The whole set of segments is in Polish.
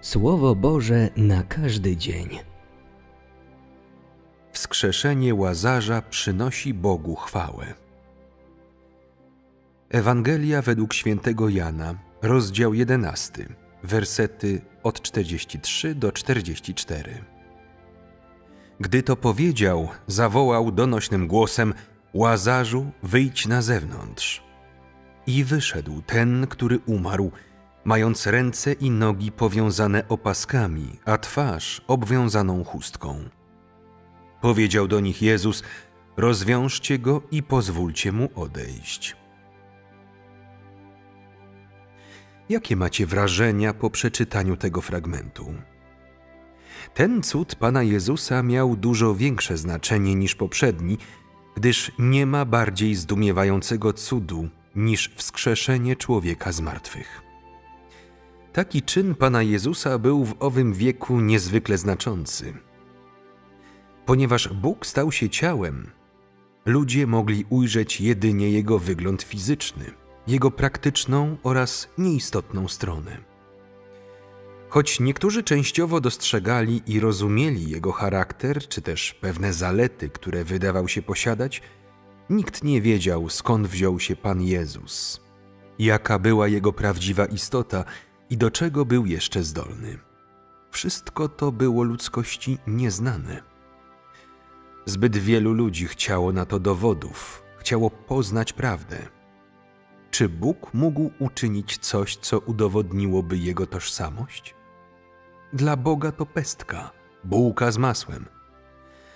Słowo Boże na każdy dzień. Wskrzeszenie łazarza przynosi Bogu chwałę. Ewangelia według świętego Jana, rozdział 11, wersety od 43 do 44. Gdy to powiedział, zawołał donośnym głosem: Łazarzu, wyjdź na zewnątrz. I wyszedł ten, który umarł mając ręce i nogi powiązane opaskami, a twarz obwiązaną chustką. Powiedział do nich Jezus: Rozwiążcie go i pozwólcie mu odejść. Jakie macie wrażenia po przeczytaniu tego fragmentu? Ten cud Pana Jezusa miał dużo większe znaczenie niż poprzedni, gdyż nie ma bardziej zdumiewającego cudu niż wskrzeszenie człowieka z martwych. Taki czyn Pana Jezusa był w owym wieku niezwykle znaczący. Ponieważ Bóg stał się ciałem, ludzie mogli ujrzeć jedynie Jego wygląd fizyczny, Jego praktyczną oraz nieistotną stronę. Choć niektórzy częściowo dostrzegali i rozumieli Jego charakter, czy też pewne zalety, które wydawał się posiadać, nikt nie wiedział, skąd wziął się Pan Jezus, jaka była Jego prawdziwa istota – i do czego był jeszcze zdolny. Wszystko to było ludzkości nieznane. Zbyt wielu ludzi chciało na to dowodów, chciało poznać prawdę. Czy Bóg mógł uczynić coś, co udowodniłoby jego tożsamość? Dla Boga to pestka, bułka z masłem.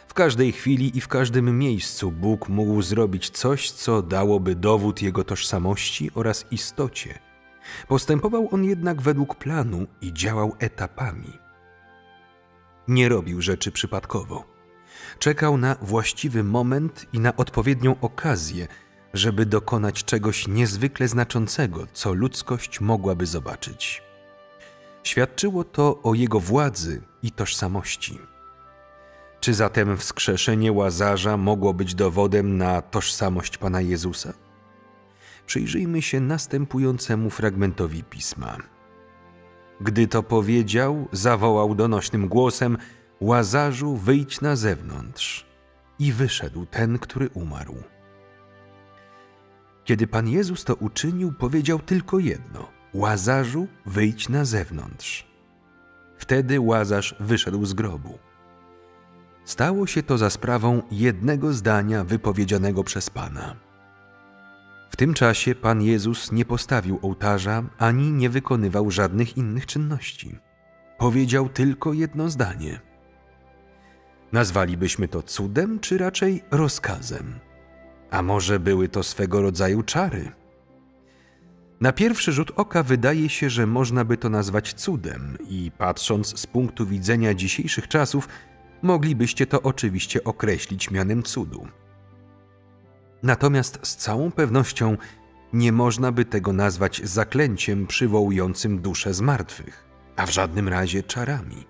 W każdej chwili i w każdym miejscu Bóg mógł zrobić coś, co dałoby dowód jego tożsamości oraz istocie – Postępował on jednak według planu i działał etapami. Nie robił rzeczy przypadkowo. Czekał na właściwy moment i na odpowiednią okazję, żeby dokonać czegoś niezwykle znaczącego, co ludzkość mogłaby zobaczyć. Świadczyło to o jego władzy i tożsamości. Czy zatem wskrzeszenie łazarza mogło być dowodem na tożsamość Pana Jezusa? Przyjrzyjmy się następującemu fragmentowi pisma. Gdy to powiedział, zawołał donośnym głosem: Łazarzu, wyjdź na zewnątrz. I wyszedł ten, który umarł. Kiedy Pan Jezus to uczynił, powiedział tylko jedno: Łazarzu, wyjdź na zewnątrz. Wtedy łazarz wyszedł z grobu. Stało się to za sprawą jednego zdania wypowiedzianego przez Pana. W tym czasie Pan Jezus nie postawił ołtarza ani nie wykonywał żadnych innych czynności. Powiedział tylko jedno zdanie. Nazwalibyśmy to cudem, czy raczej rozkazem? A może były to swego rodzaju czary? Na pierwszy rzut oka wydaje się, że można by to nazwać cudem, i patrząc z punktu widzenia dzisiejszych czasów, moglibyście to oczywiście określić mianem cudu. Natomiast z całą pewnością nie można by tego nazwać zaklęciem przywołującym duszę z martwych, a w żadnym razie czarami.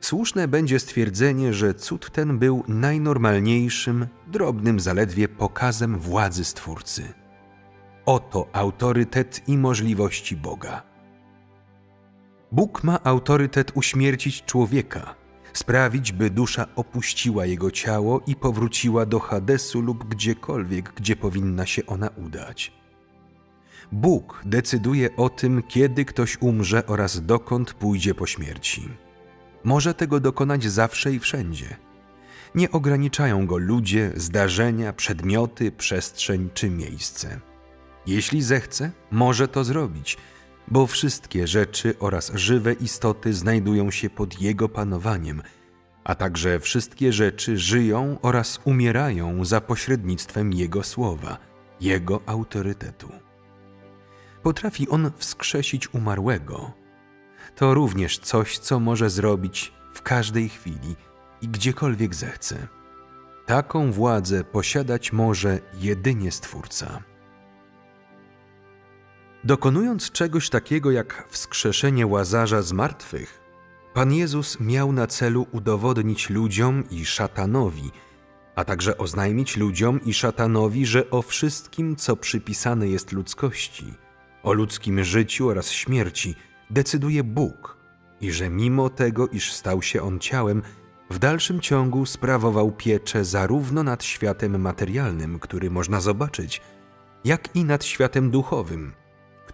Słuszne będzie stwierdzenie, że cud ten był najnormalniejszym, drobnym zaledwie pokazem władzy Stwórcy. Oto autorytet i możliwości Boga. Bóg ma autorytet uśmiercić człowieka – sprawić, by dusza opuściła jego ciało i powróciła do Hadesu lub gdziekolwiek, gdzie powinna się ona udać. Bóg decyduje o tym, kiedy ktoś umrze oraz dokąd pójdzie po śmierci. Może tego dokonać zawsze i wszędzie. Nie ograniczają go ludzie, zdarzenia, przedmioty, przestrzeń czy miejsce. Jeśli zechce, może to zrobić – bo wszystkie rzeczy oraz żywe istoty znajdują się pod Jego panowaniem, a także wszystkie rzeczy żyją oraz umierają za pośrednictwem Jego słowa, Jego autorytetu. Potrafi On wskrzesić umarłego. To również coś, co może zrobić w każdej chwili i gdziekolwiek zechce. Taką władzę posiadać może jedynie Stwórca. Dokonując czegoś takiego jak wskrzeszenie łazarza z martwych, Pan Jezus miał na celu udowodnić ludziom i szatanowi, a także oznajmić ludziom i szatanowi, że o wszystkim, co przypisane jest ludzkości, o ludzkim życiu oraz śmierci, decyduje Bóg i że mimo tego, iż stał się on ciałem, w dalszym ciągu sprawował pieczę zarówno nad światem materialnym, który można zobaczyć, jak i nad światem duchowym,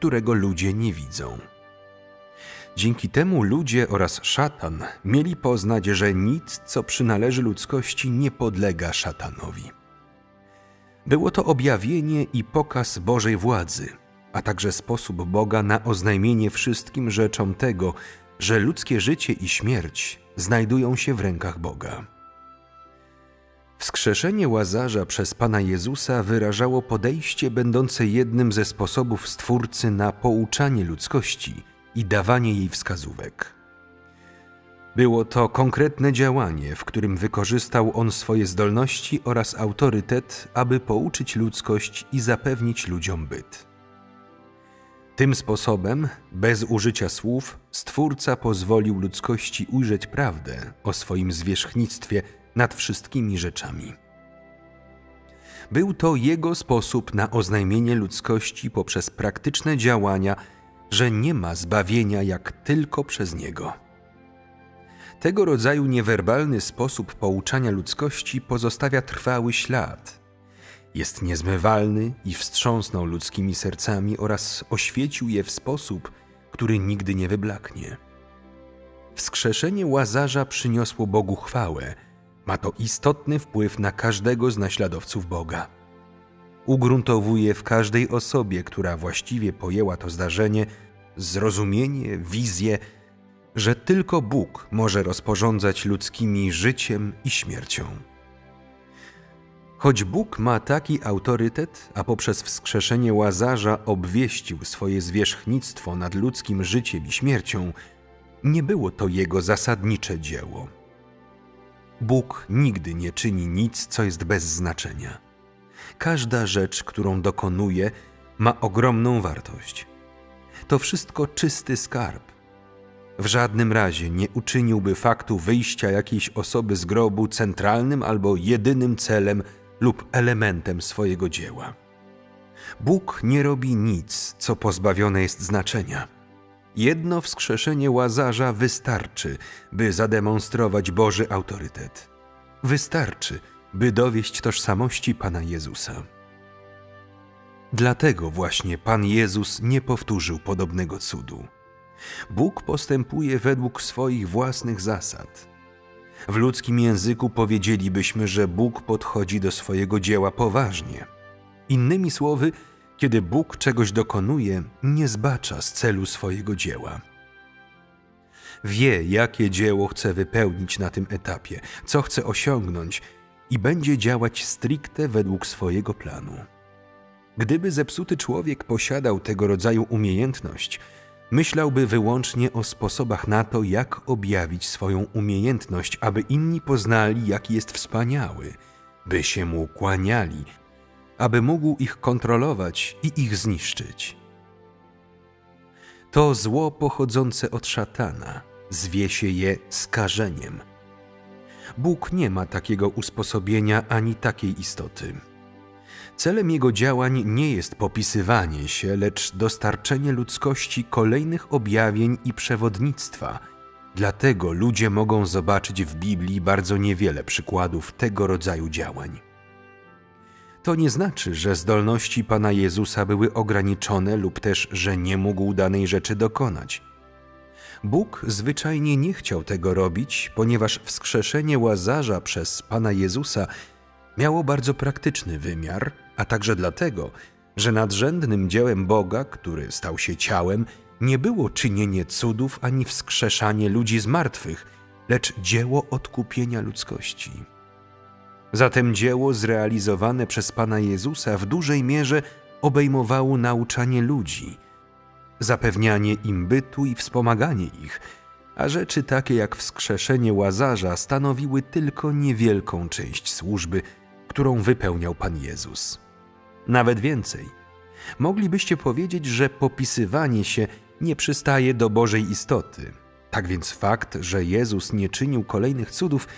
którego ludzie nie widzą. Dzięki temu ludzie oraz szatan mieli poznać, że nic, co przynależy ludzkości, nie podlega szatanowi. Było to objawienie i pokaz Bożej władzy, a także sposób Boga na oznajmienie wszystkim rzeczom tego, że ludzkie życie i śmierć znajdują się w rękach Boga. Wskrzeszenie łazarza przez Pana Jezusa wyrażało podejście będące jednym ze sposobów Stwórcy na pouczanie ludzkości i dawanie jej wskazówek. Było to konkretne działanie, w którym wykorzystał on swoje zdolności oraz autorytet, aby pouczyć ludzkość i zapewnić ludziom byt. Tym sposobem, bez użycia słów, Stwórca pozwolił ludzkości ujrzeć prawdę o swoim zwierzchnictwie nad wszystkimi rzeczami. Był to jego sposób na oznajmienie ludzkości poprzez praktyczne działania, że nie ma zbawienia jak tylko przez niego. Tego rodzaju niewerbalny sposób pouczania ludzkości pozostawia trwały ślad. Jest niezmywalny i wstrząsnął ludzkimi sercami oraz oświecił je w sposób, który nigdy nie wyblaknie. Wskrzeszenie łazarza przyniosło Bogu chwałę. Ma to istotny wpływ na każdego z naśladowców Boga. Ugruntowuje w każdej osobie, która właściwie pojęła to zdarzenie, zrozumienie, wizję, że tylko Bóg może rozporządzać ludzkimi życiem i śmiercią. Choć Bóg ma taki autorytet, a poprzez wskrzeszenie łazarza obwieścił swoje zwierzchnictwo nad ludzkim życiem i śmiercią, nie było to jego zasadnicze dzieło. Bóg nigdy nie czyni nic, co jest bez znaczenia. Każda rzecz, którą dokonuje, ma ogromną wartość. To wszystko czysty skarb. W żadnym razie nie uczyniłby faktu wyjścia jakiejś osoby z grobu centralnym albo jedynym celem lub elementem swojego dzieła. Bóg nie robi nic, co pozbawione jest znaczenia. Jedno wskrzeszenie łazarza wystarczy, by zademonstrować Boży autorytet. Wystarczy, by dowieść tożsamości Pana Jezusa. Dlatego właśnie Pan Jezus nie powtórzył podobnego cudu. Bóg postępuje według swoich własnych zasad. W ludzkim języku powiedzielibyśmy, że Bóg podchodzi do swojego dzieła poważnie. Innymi słowy, kiedy Bóg czegoś dokonuje, nie zbacza z celu swojego dzieła. Wie, jakie dzieło chce wypełnić na tym etapie, co chce osiągnąć i będzie działać stricte według swojego planu. Gdyby zepsuty człowiek posiadał tego rodzaju umiejętność, myślałby wyłącznie o sposobach na to, jak objawić swoją umiejętność, aby inni poznali, jaki jest wspaniały, by się mu kłaniali, aby mógł ich kontrolować i ich zniszczyć. To zło pochodzące od szatana zwie się je skażeniem. Bóg nie ma takiego usposobienia ani takiej istoty. Celem jego działań nie jest popisywanie się, lecz dostarczenie ludzkości kolejnych objawień i przewodnictwa. Dlatego ludzie mogą zobaczyć w Biblii bardzo niewiele przykładów tego rodzaju działań. To nie znaczy, że zdolności Pana Jezusa były ograniczone lub też, że nie mógł danej rzeczy dokonać. Bóg zwyczajnie nie chciał tego robić, ponieważ wskrzeszenie łazarza przez Pana Jezusa miało bardzo praktyczny wymiar, a także dlatego, że nadrzędnym dziełem Boga, który stał się ciałem, nie było czynienie cudów ani wskrzeszanie ludzi z martwych, lecz dzieło odkupienia ludzkości. Zatem dzieło zrealizowane przez Pana Jezusa w dużej mierze obejmowało nauczanie ludzi, zapewnianie im bytu i wspomaganie ich, a rzeczy takie jak wskrzeszenie łazarza stanowiły tylko niewielką część służby, którą wypełniał Pan Jezus. Nawet więcej, moglibyście powiedzieć, że popisywanie się nie przystaje do Bożej istoty. Tak więc fakt, że Jezus nie czynił kolejnych cudów,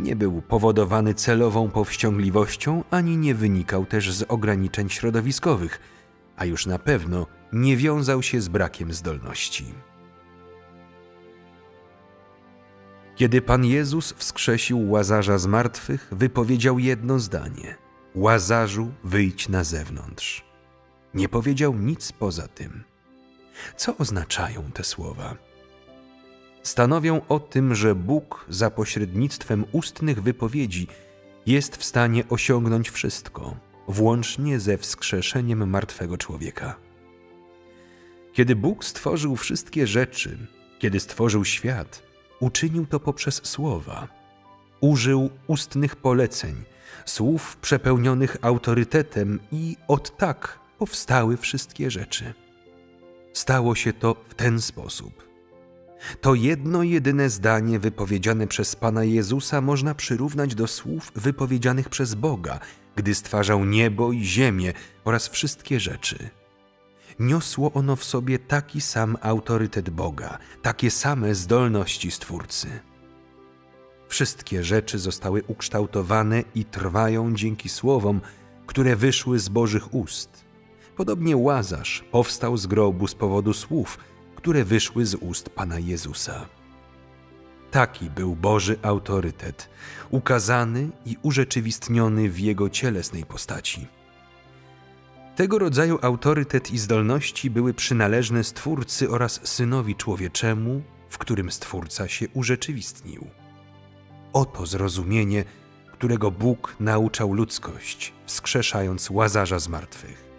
nie był powodowany celową powściągliwością ani nie wynikał też z ograniczeń środowiskowych, a już na pewno nie wiązał się z brakiem zdolności. Kiedy Pan Jezus wskrzesił łazarza z martwych, wypowiedział jedno zdanie: Łazarzu, wyjdź na zewnątrz. Nie powiedział nic poza tym. Co oznaczają te słowa? Stanowią o tym, że Bóg za pośrednictwem ustnych wypowiedzi jest w stanie osiągnąć wszystko, włącznie ze wskrzeszeniem martwego człowieka. Kiedy Bóg stworzył wszystkie rzeczy, kiedy stworzył świat, uczynił to poprzez słowa. Użył ustnych poleceń, słów przepełnionych autorytetem i od tak powstały wszystkie rzeczy. Stało się to w ten sposób. To jedno jedyne zdanie wypowiedziane przez Pana Jezusa można przyrównać do słów wypowiedzianych przez Boga, gdy stwarzał niebo i ziemię oraz wszystkie rzeczy. Niosło ono w sobie taki sam autorytet Boga, takie same zdolności Stwórcy. Wszystkie rzeczy zostały ukształtowane i trwają dzięki słowom, które wyszły z Bożych ust. Podobnie Łazarz powstał z grobu z powodu słów, które wyszły z ust Pana Jezusa. Taki był Boży autorytet, ukazany i urzeczywistniony w Jego cielesnej postaci. Tego rodzaju autorytet i zdolności były przynależne Stwórcy oraz Synowi Człowieczemu, w którym Stwórca się urzeczywistnił. Oto zrozumienie, którego Bóg nauczał ludzkość, wskrzeszając Łazarza z martwych.